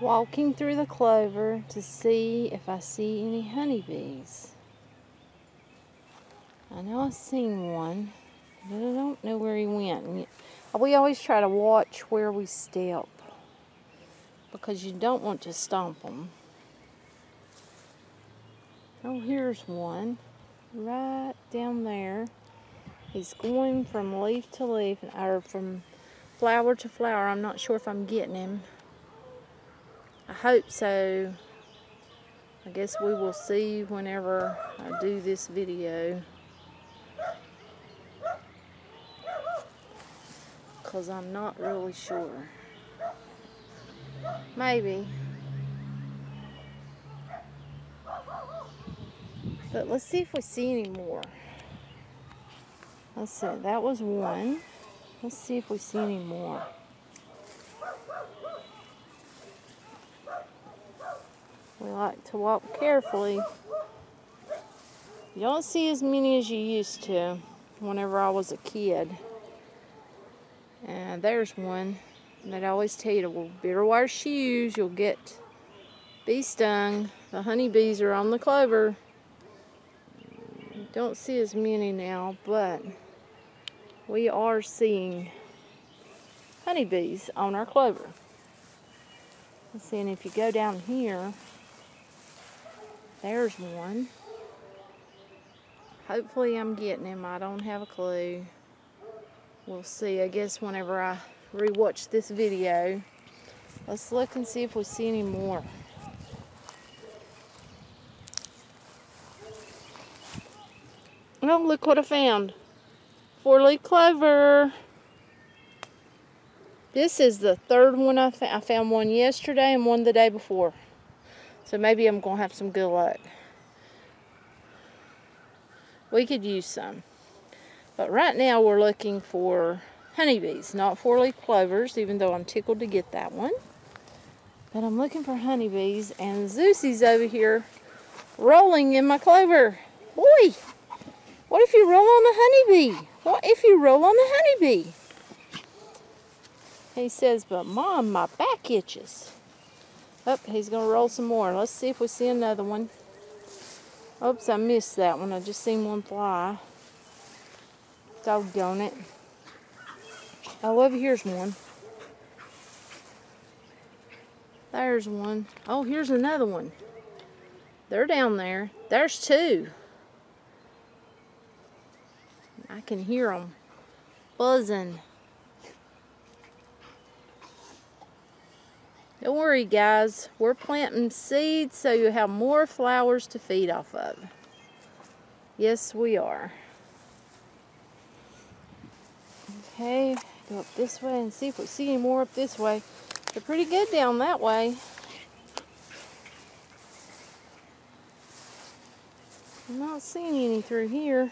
walking through the clover to see if I see any honeybees. I know I've seen one, but I don't know where he went. We always try to watch where we step because you don't want to stomp them. Oh, here's one right down there. He's going from leaf to leaf, or from flower to flower. I'm not sure if I'm getting him. I hope so. I guess we will see whenever I do this video. Because I'm not really sure. Maybe. But let's see if we see any more. Let's see, that was one. Let's see if we see any more. We like to walk carefully. You don't see as many as you used to whenever I was a kid. And there's one. And they'd always tell you to better wear shoes. You'll get bee stung. The honeybees are on the clover. Don't see as many now, but we are seeing honeybees on our clover. Let's see, and if you go down here, there's one. Hopefully I'm getting him. I don't have a clue. We'll see, I guess, whenever I rewatch this video. Let's look and see if we see any more. Oh, look what I found. Four-leaf clover. This is the third one I, found. I found one yesterday and one the day before. So maybe I'm going to have some good luck. We could use some. But right now we're looking for honeybees, not four-leaf clovers, even though I'm tickled to get that one. But I'm looking for honeybees, and Zeusy's over here rolling in my clover. Boy, what if you roll on the honeybee? What if you roll on the honeybee? He says, but Mom, my back itches. Oh, he's going to roll some more. Let's see if we see another one. Oops, I missed that one. I just seen one fly. Doggone it. Oh, over here's one. There's one. Oh, here's another one. They're down there. There's two. I can hear them buzzing. Don't worry guys, we're planting seeds so you have more flowers to feed off of. Yes, we are. Okay, go up this way and see if we see any more up this way. They're pretty good down that way. I'm not seeing any through here.